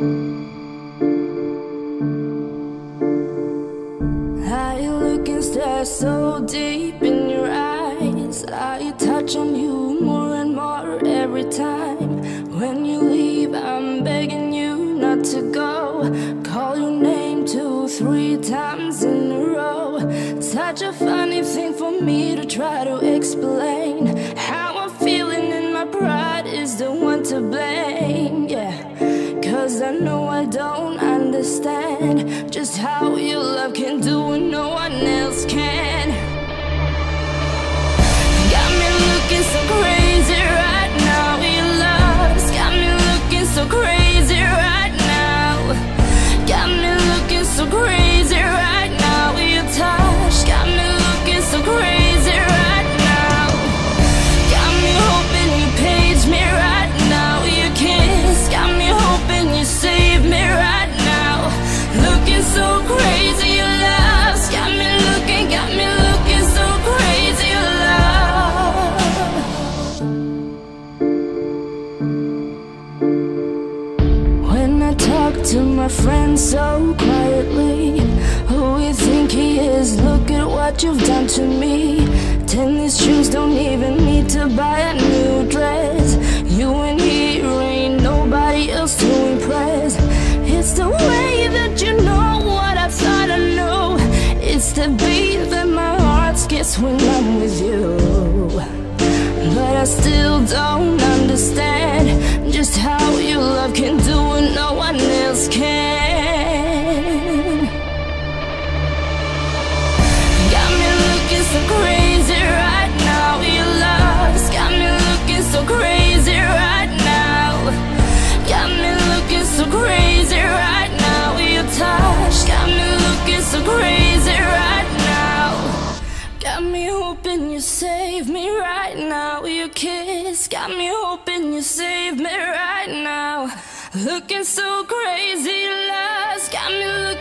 Are you and stare so deep in your eyes? I touch on you more and more every time. When you leave, I'm begging you not to go. Call your name two, three times in a row. Such a funny thing for me to try to explain. I I don't understand just how your love can do what no one else can. To my friends so quietly, who you think he is? Look at what you've done to me. Tennis shoes don't even need to buy a new dress. You and he ain't nobody else to impress. It's the way that you know what I thought I knew. It's the beat that my heart skips when I'm with you. But I still don't understand just hoping you save me right now. Your kiss got me hoping you save me right now. Looking so crazy, love's got me looking.